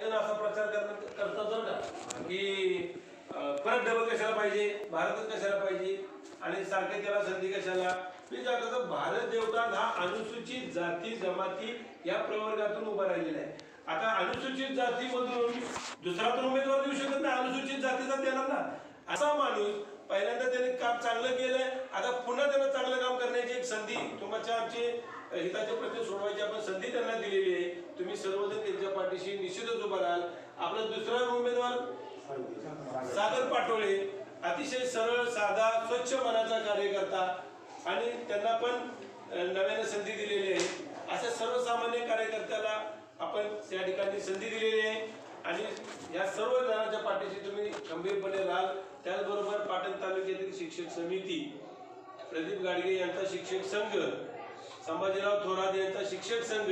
असा प्रचार करतात जर का की परत डबल कशाला पाहिजे? भारतच कशाला पाहिजे? आणि सारखे त्याला संधी कशाला? मी जातो तर भारत देवता हा अनुसूचित जाती जमाती या प्रवर्गातून उभा राहिलेला आहे. आता अनुसूचित जातीमधून दुसरा तर उमेदवार देऊ शकत नाही. अनुसूचित जातीचा देणार ना. असा माणूस पहिल्यांदा त्याने काम चांगलं केलंय. आता पुन्हा त्यानं संधी तुमच्या आमचे हिताचे प्रश्न सोडवायची आपण संधी त्यांना दिलेली आहे. तुम्ही सर्वजण त्यांच्या पाठीशी निश्चितच उभा राहाल. आपला दुसरा उमेदवार सागर पाटोळे अतिशय सरळ साधा स्वच्छ मनाचा कार्यकर्ता आणि त्यांना पण नव्याने संधी दिलेली आहे. अशा सर्वसामान्य कार्यकर्त्याला आपण त्या ठिकाणी संधी दिलेली आहे. आणि या सर्व जणांच्या पाठीशी तुम्ही खंबीरपणे राहाल. त्याचबरोबर पाटण तालुक्यातील शिक्षक समिती प्रदीप गाडगे यांचा शिक्षक संघ संभाजीराव थोरात यांचा शिक्षक संघ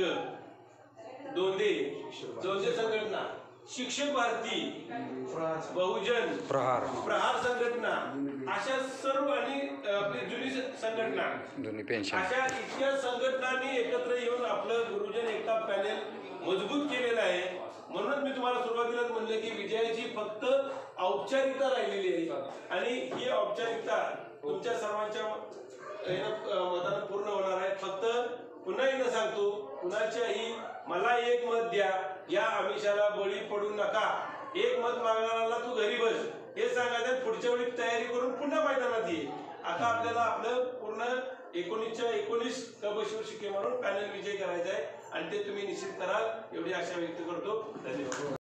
दोंदे दोंदे संघटना शिक्षक भारती बहुजन प्रहार. प्रहार संघटना अशा सर्व आणि आपली जुनी संघटना. दोन्ही पेन्शन. अशा इतक्या संघटनांनी एकत्र येऊन आपलं गुरुजन एकता पॅनेल मजबूत केलेलं आहे. म्हणूनच मी तुम्हाला सुरुवातीलाच म्हणलं की विजयाची फक्त औपचारिकता राहिलेली आहे. आणि ही औपचारिकता तुमच्या सर्वांच्या यानं, मतानं पूर्ण होणार आहे. फक्त पुन्हा एकदा सांगतो कुणाच्याही मला एक मत द्या या आमिषाला बळी पडू नका. एक मत मागणाऱ्याला तू घरी बस. हे सांगायचं पुढच्या वेळी तयारी करून पुन्हा मैदानात ये. आता आपल्याला आपलं पूर्ण एकोणीसच्या एकोणीस कबशिव शिके म्हणून पॅनल विजय करायचा आहे. आणि ते तुम्ही निश्चित कराल एवढी आशा व्यक्त करतो. धन्यवाद.